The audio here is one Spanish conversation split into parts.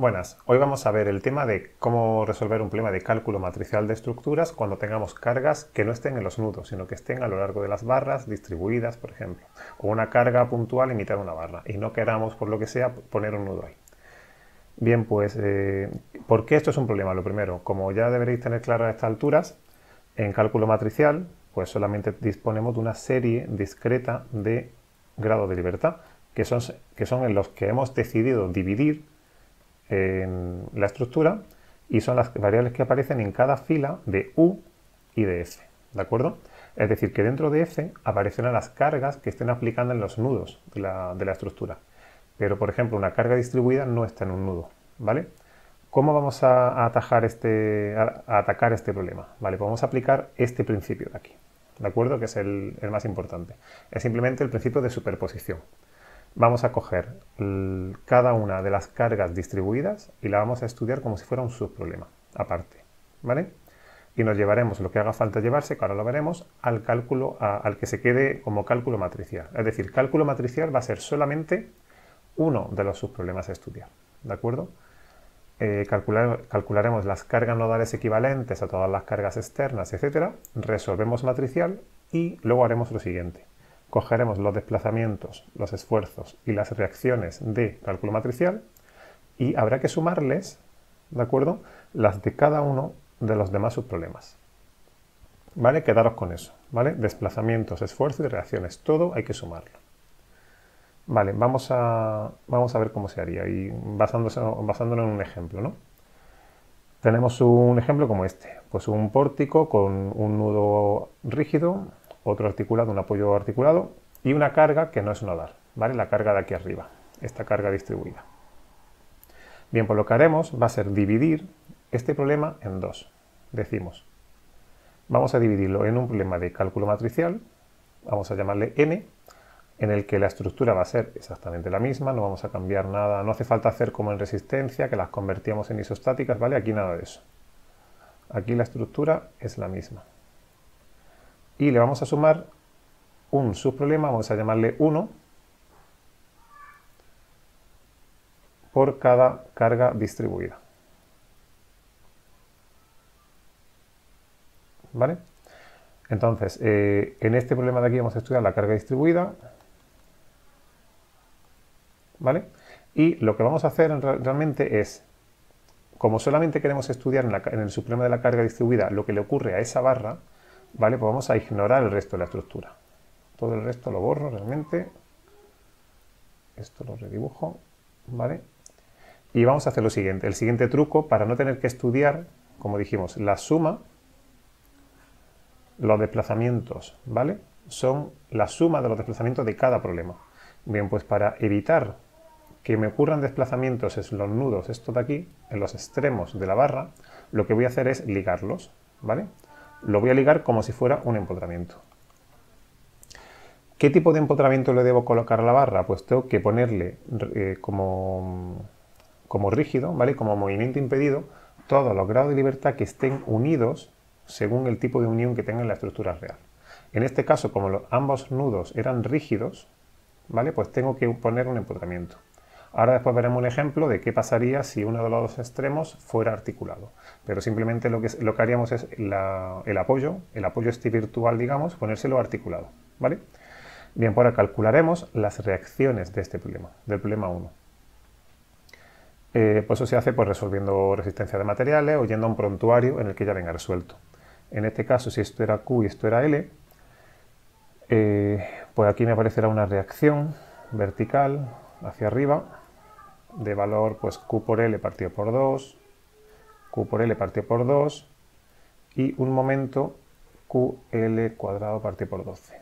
Buenas, hoy vamos a ver el tema de cómo resolver un problema de cálculo matricial de estructuras cuando tengamos cargas que no estén en los nudos, sino que estén a lo largo de las barras distribuidas, por ejemplo, o una carga puntual imitar una barra y no queramos, por lo que sea, poner un nudo ahí. Bien, pues, eh, ¿por qué esto es un problema? Lo primero, como ya deberéis tener claro a estas alturas, en cálculo matricial, pues solamente disponemos de una serie discreta de grado de libertad, que son, que son en los que hemos decidido dividir en la estructura y son las variables que aparecen en cada fila de U y de F. ¿De acuerdo? Es decir, que dentro de F aparecerán las cargas que estén aplicando en los nudos de la, estructura. Pero, por ejemplo, una carga distribuida no está en un nudo. ¿Vale? ¿Cómo vamos a, atajar este, a, atacar este problema? Vale, pues vamos a aplicar este principio de aquí. ¿De acuerdo? Que es el más importante. Es simplemente el principio de superposición vamos a coger cada una de las cargas distribuidas y la vamos a estudiar como si fuera un subproblema aparte, ¿vale? Y nos llevaremos lo que haga falta llevarse, que ahora lo veremos, al cálculo, al que se quede como cálculo matricial. Es decir, cálculo matricial va a ser solamente uno de los subproblemas a estudiar, ¿de acuerdo? Eh, calcularemos las cargas nodales equivalentes a todas las cargas externas, etcétera, resolvemos matricial y luego haremos lo siguiente cogeremos los desplazamientos, los esfuerzos y las reacciones de cálculo matricial y habrá que sumarles, ¿de acuerdo?, las de cada uno de los demás subproblemas. ¿Vale? Quedaros con eso, ¿vale? Desplazamientos, esfuerzos y reacciones, todo hay que sumarlo. Vale, vamos a, vamos a ver cómo se haría y basándonos en un ejemplo, ¿no? Tenemos un ejemplo como este, pues un pórtico con un nudo rígido otro articulado, un apoyo articulado y una carga que no es nodal, ¿vale? La carga de aquí arriba, esta carga distribuida. Bien, pues lo que haremos va a ser dividir este problema en dos. Decimos, vamos a dividirlo en un problema de cálculo matricial, vamos a llamarle n, en el que la estructura va a ser exactamente la misma, no vamos a cambiar nada, no hace falta hacer como en resistencia, que las convertíamos en isostáticas, ¿vale? Aquí nada de eso. Aquí la estructura es la misma y le vamos a sumar un subproblema, vamos a llamarle 1, por cada carga distribuida. ¿Vale? Entonces, eh, en este problema de aquí vamos a estudiar la carga distribuida. ¿Vale? Y lo que vamos a hacer realmente es, como solamente queremos estudiar en, en el subproblema de la carga distribuida lo que le ocurre a esa barra, ¿vale? Pues vamos a ignorar el resto de la estructura. Todo el resto lo borro realmente. Esto lo redibujo, ¿vale? Y vamos a hacer lo siguiente, el siguiente truco para no tener que estudiar, como dijimos, la suma, los desplazamientos, ¿vale? Son la suma de los desplazamientos de cada problema. Bien, pues para evitar que me ocurran desplazamientos en los nudos, esto de aquí, en los extremos de la barra, lo que voy a hacer es ligarlos, ¿vale? Lo voy a ligar como si fuera un empotramiento. ¿Qué tipo de empotramiento le debo colocar a la barra? Pues tengo que ponerle eh, como, como rígido, ¿vale? Como movimiento impedido, todos los grados de libertad que estén unidos según el tipo de unión que tenga en la estructura real. En este caso, como ambos nudos eran rígidos, ¿vale? Pues tengo que poner un empotramiento. Ahora después veremos un ejemplo de qué pasaría si uno de los dos extremos fuera articulado. Pero simplemente lo que, lo que haríamos es el apoyo, el apoyo este virtual, digamos, ponérselo articulado. ¿vale? Bien, pues ahora calcularemos las reacciones de este problema, del problema 1. Eh, pues eso se hace pues, resolviendo resistencia de materiales o yendo a un prontuario en el que ya venga resuelto. En este caso, si esto era Q y esto era L, eh, pues aquí me aparecerá una reacción vertical hacia arriba de valor pues Q por L partido por 2, Q por L partido por 2 y un momento QL cuadrado partido por 12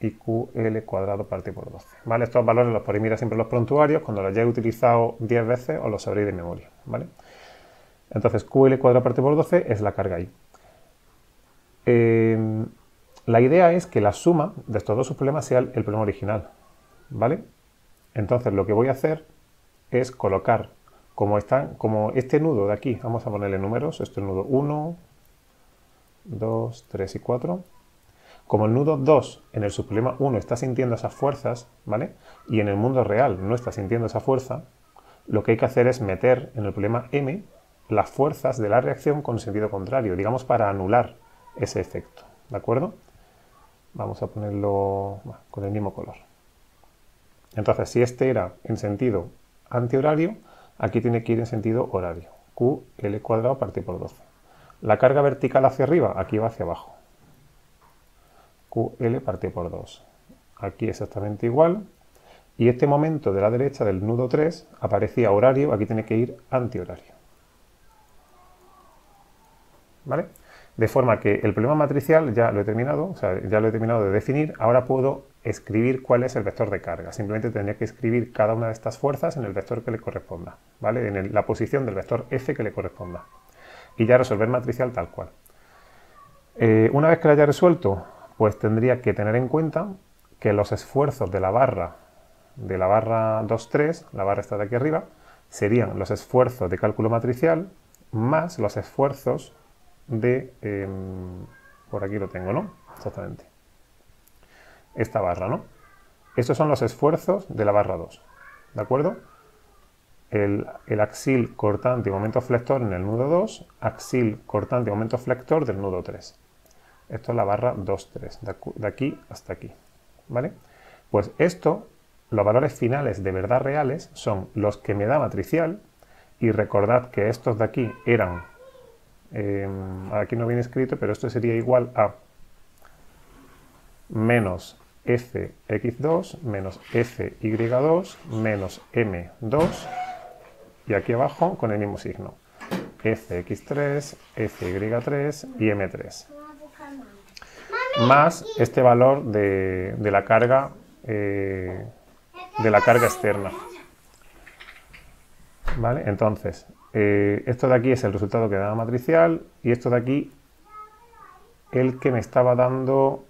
y QL cuadrado partido por 12. ¿Vale? Estos valores los podéis mirar siempre en los prontuarios, cuando los hayáis utilizado 10 veces os los sabréis de memoria. ¿vale? Entonces QL cuadrado partido por 12 es la carga ahí. Em, la idea es que la suma de estos dos subproblemas sea el problema original. ¿Vale? Entonces lo que voy a hacer es colocar, como, están, como este nudo de aquí, vamos a ponerle números, esto es el nudo 1, 2, 3 y 4. Como el nudo 2 en el subproblema 1 está sintiendo esas fuerzas, ¿vale? Y en el mundo real no está sintiendo esa fuerza, lo que hay que hacer es meter en el problema M las fuerzas de la reacción con sentido contrario, digamos para anular ese efecto, ¿de acuerdo? Vamos a ponerlo con el mismo color. Entonces, si este era en sentido antihorario, aquí tiene que ir en sentido horario. QL cuadrado partido por 12. La carga vertical hacia arriba, aquí va hacia abajo. QL partido por 2. Aquí exactamente igual. Y este momento de la derecha del nudo 3 aparecía horario, aquí tiene que ir antihorario. ¿Vale? De forma que el problema matricial ya lo he terminado, o sea, ya lo he terminado de definir, ahora puedo escribir cuál es el vector de carga. Simplemente tendría que escribir cada una de estas fuerzas en el vector que le corresponda, ¿vale? En la posición del vector F que le corresponda. Y ya resolver matricial tal cual. Eh, una vez que lo haya resuelto, pues tendría que tener en cuenta que los esfuerzos de la barra, de la barra 2.3, la barra está de aquí arriba, serían los esfuerzos de cálculo matricial más los esfuerzos de... Em, por aquí lo tengo, ¿no? Exactamente. Esta barra, ¿no? Estos son los esfuerzos de la barra 2, ¿de acuerdo? El, axil cortante y momento flector en el nudo 2, axil cortante y momento flector del nudo 3. Esto es la barra 2, 3, de aquí hasta aquí, ¿vale? Pues esto, los valores finales de verdad reales son los que me da matricial y recordad que estos de aquí eran Em, aquí no viene escrito, pero esto sería igual a menos fx2 menos fy2 menos m2 y aquí abajo con el mismo signo. Fx3, fy3 y m3 más este valor de, la carga eh, de la carga externa. ¿vale? entonces eh, esto de aquí es el resultado que da la matricial y esto de aquí el que me estaba dando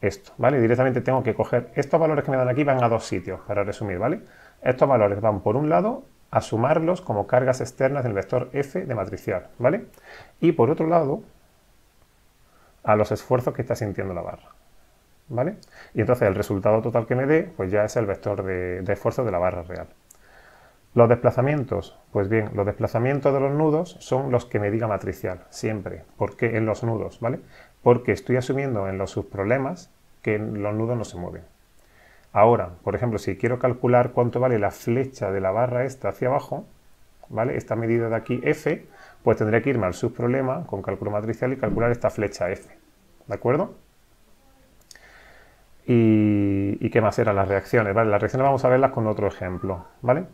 esto, ¿vale? Directamente tengo que coger estos valores que me dan aquí van a dos sitios, para resumir, ¿vale? Estos valores van por un lado a sumarlos como cargas externas del vector f de matricial, ¿vale? Y por otro lado, a los esfuerzos que está sintiendo la barra, ¿vale? Y entonces el resultado total que me dé, pues ya es el vector de, esfuerzo de la barra real. Los desplazamientos, pues bien, los desplazamientos de los nudos son los que me diga matricial, siempre. ¿Por qué en los nudos? ¿Vale? Porque estoy asumiendo en los subproblemas que los nudos no se mueven. Ahora, por ejemplo, si quiero calcular cuánto vale la flecha de la barra esta hacia abajo, ¿vale? Esta medida de aquí, F, pues tendré que irme al subproblema con cálculo matricial y calcular esta flecha F. ¿De acuerdo? Y, ¿Y qué más eran las reacciones? Vale, las reacciones vamos a verlas con otro ejemplo, ¿vale?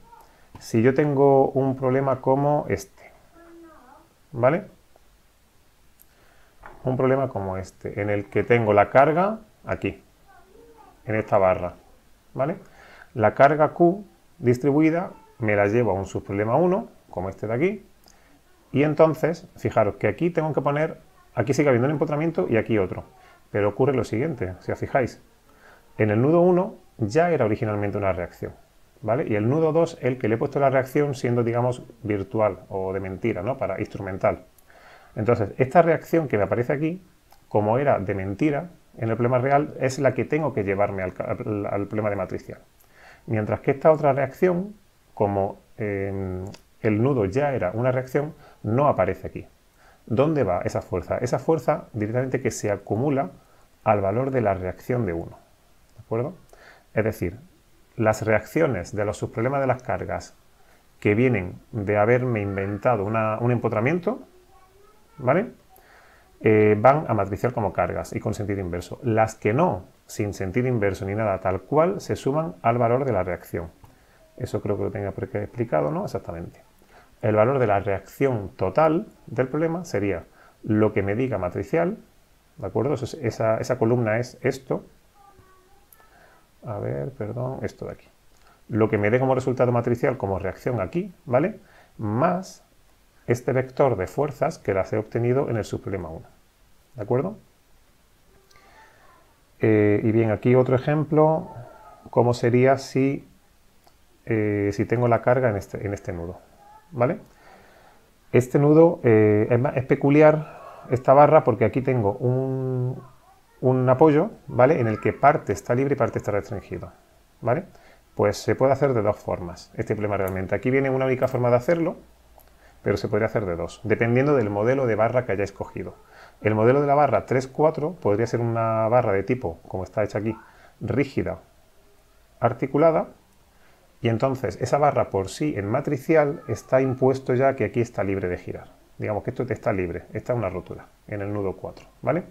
Si yo tengo un problema como este, ¿vale? Un problema como este, en el que tengo la carga aquí, en esta barra, ¿vale? La carga Q distribuida me la llevo a un subproblema 1, como este de aquí, y entonces, fijaros que aquí tengo que poner, aquí sigue habiendo un empotramiento y aquí otro, pero ocurre lo siguiente, si os fijáis, en el nudo 1 ya era originalmente una reacción, y el nudo 2, el que le he puesto la reacción siendo, digamos, virtual o de mentira, ¿no? Para instrumental. Entonces, esta reacción que me aparece aquí, como era de mentira, en el problema real, es la que tengo que llevarme al, problema de matricial. Mientras que esta otra reacción, como em, el nudo ya era una reacción, no aparece aquí. ¿Dónde va esa fuerza? Esa fuerza directamente que se acumula al valor de la reacción de 1. ¿De acuerdo? Es decir, las reacciones de los subproblemas de las cargas que vienen de haberme inventado un empotramiento, ¿vale? Eh, van a matricial como cargas y con sentido inverso. Las que no, sin sentido inverso ni nada tal cual, se suman al valor de la reacción. Eso creo que lo tenga explicado, ¿no? Exactamente. El valor de la reacción total del problema sería lo que me diga matricial, ¿de acuerdo? esa, esa columna es esto, a ver, perdón, esto de aquí. Lo que me dé como resultado matricial como reacción aquí, ¿vale? Más este vector de fuerzas que las he obtenido en el subproblema 1. ¿De acuerdo? Eh, y bien, aquí otro ejemplo, cómo sería si, eh, si tengo la carga en este, en este nudo. ¿Vale? Este nudo eh, es peculiar, esta barra, porque aquí tengo un, un apoyo, ¿vale? En el que parte está libre y parte está restringido, ¿vale? Pues se puede hacer de dos formas, este problema realmente. Aquí viene una única forma de hacerlo, pero se podría hacer de dos, dependiendo del modelo de barra que hayáis cogido. El modelo de la barra 3-4 podría ser una barra de tipo, como está hecha aquí, rígida, articulada, y entonces esa barra por sí en matricial está impuesto ya que aquí está libre de girar. Digamos que esto está libre, esta es una rotura en el nudo 4, ¿vale?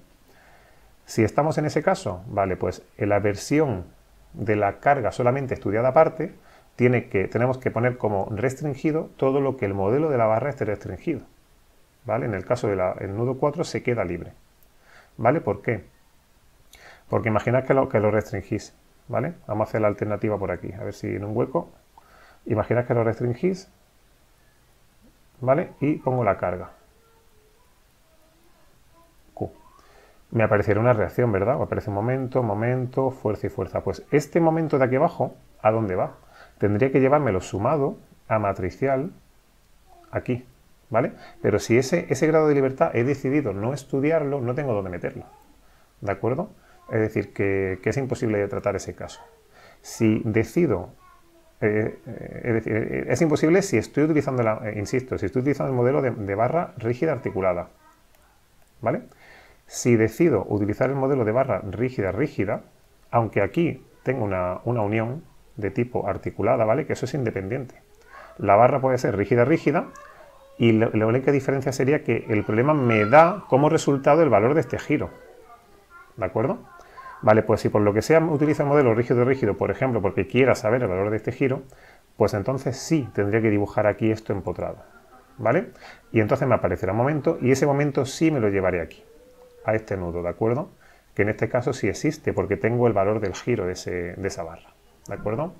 Si estamos en ese caso, vale, pues en la versión de la carga solamente estudiada aparte, tiene que, tenemos que poner como restringido todo lo que el modelo de la barra esté restringido. ¿Vale? En el caso del nudo 4 se queda libre. ¿Vale? ¿Por qué? Porque imaginad que lo, que lo restringís. ¿Vale? Vamos a hacer la alternativa por aquí. A ver si en un hueco. Imaginad que lo restringís. ¿Vale? Y pongo la carga. me aparecerá una reacción, ¿verdad? Aparece momento, momento, fuerza y fuerza. Pues este momento de aquí abajo, ¿a dónde va? Tendría que llevármelo sumado a matricial aquí, ¿vale? Pero si ese, ese grado de libertad he decidido no estudiarlo, no tengo dónde meterlo, ¿de acuerdo? Es decir, que, es imposible de tratar ese caso. Si decido eh, eh, es, decir, eh, es imposible si estoy utilizando, la, insisto, si estoy utilizando el modelo de, de, barra rígida articulada. ¿Vale? Si decido utilizar el modelo de barra rígida-rígida, aunque aquí tengo una, unión de tipo articulada, ¿vale? Que eso es independiente. La barra puede ser rígida-rígida y la única diferencia sería que el problema me da como resultado el valor de este giro. ¿De acuerdo? Vale, pues si por lo que sea utiliza el modelo rígido-rígido, por ejemplo, porque quiera saber el valor de este giro, pues entonces sí tendría que dibujar aquí esto empotrado. ¿Vale? Y entonces me aparecerá un momento y ese momento sí me lo llevaré aquí a este nudo, ¿de acuerdo? Que en este caso sí existe porque tengo el valor del giro de, ese, de esa barra, ¿de acuerdo?